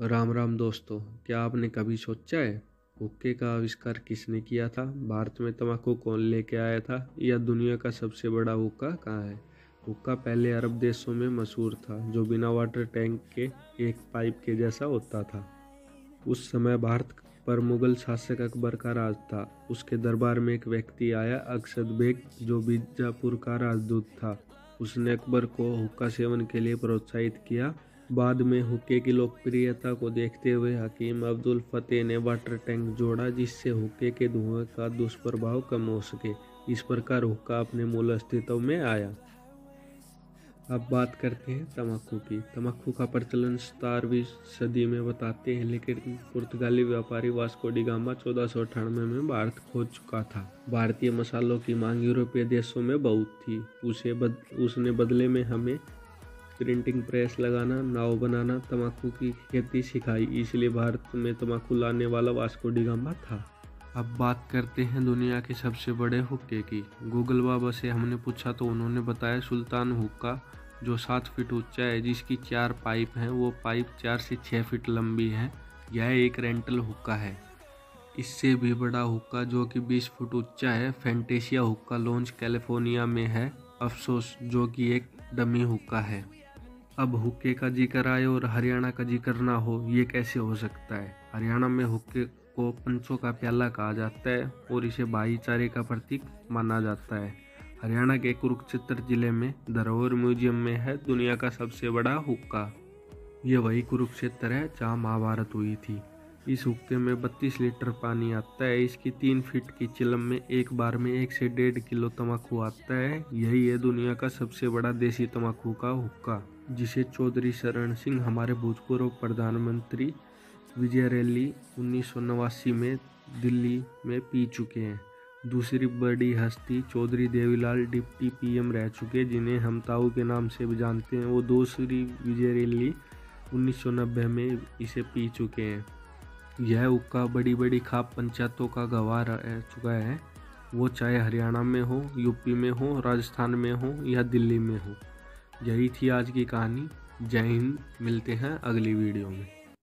राम राम दोस्तों, क्या आपने कभी सोचा है हुक्के का आविष्कार किसने किया था? भारत में तम्बाकू कौन लेके आया था? या दुनिया का सबसे बड़ा हुक्का कहाँ है? हुक्का पहले अरब देशों में मशहूर था, जो बिना वाटर टैंक के एक पाइप के जैसा होता था। उस समय भारत पर मुगल शासक अकबर का राज था। उसके दरबार में एक व्यक्ति आया अक्षद बेग, जो बीजापुर का राजदूत था। उसने अकबर को हुक्का सेवन के लिए प्रोत्साहित किया। बाद में हुक्के की लोकप्रियता को देखते हुए हकीम अब्दुल फतेह ने वाटर टैंक जोड़ा जिससे हुक्के के धुएँ का दुष्प्रभाव कम हो सके। इस प्रकार हुक्का अपने मूल अस्तित्व में आया। अब बात करते हैं तम्बाकू की। तम्बाकू का प्रचलन सतारहवीं सदी में बताते हैं लेकिन पुर्तगाली व्यापारी वास्को डिगामा चौदह सौ अठानवे में भारत खोज चुका था। भारतीय मसालों की मांग यूरोपीय देशों में बहुत थी। उसे बद, उसने बदले में हमें प्रिंटिंग प्रेस लगाना, नाव बनाना तम्बाकू की खेती सिखाई। इसलिए भारत में तम्बाकू लाने वाला वास्को डिगामा था। अब बात करते हैं दुनिया के सबसे बड़े हुक्के की। गूगल बाबा से हमने पूछा तो उन्होंने बताया सुल्तान हुक्का, जो सात फीट ऊँचा है, जिसकी चार पाइप हैं, वो पाइप चार से छः फीट लंबी है। यह एक रेंटल हुक्का है। इससे भी बड़ा हुक्का, जो कि 20 फुट ऊँचा है, फैंटेसिया हुक्का लॉन्च कैलिफ़ोर्निया में है। अफसोस, जो कि एक डमी हुक्का है। अब हुक्के का ज़िक्र आए और हरियाणा का ज़िक्र ना हो, ये कैसे हो सकता है? हरियाणा में हुक्के को पंचों का प्याला कहा जाता है और इसे भाईचारे का प्रतीक माना जाता है। हरियाणा के कुरुक्षेत्र ज़िले में धरोहर म्यूज़ियम में है दुनिया का सबसे बड़ा हुक्का। ये वही कुरुक्षेत्र है जहाँ महाभारत हुई थी। इस हुक्के में 32 लीटर पानी आता है, इसकी तीन फीट की चिलम में एक बार में एक से डेढ़ किलो तम्बाकू आता है। यही है दुनिया का सबसे बड़ा देसी तम्बाकू का हुक्का। जिसे चौधरी शरण सिंह, हमारे भूतपूर्व प्रधानमंत्री विजय रैली उन्नीस में दिल्ली में पी चुके हैं। दूसरी बड़ी हस्ती चौधरी देवीलाल डिप्टी पीएम रह चुके जिन्हें हम ताऊ के नाम से भी जानते हैं। वो दूसरी विजय रैली 1990 में इसे पी चुके हैं। यह उक्का बड़ी बड़ी खाप पंचायतों का गवाह रह चुका है। वो चाहे हरियाणा में हो, यूपी में हो, राजस्थान में हो या दिल्ली में हो। यही थी आज की कहानी। जय हिंद मिलते हैं अगली वीडियो में।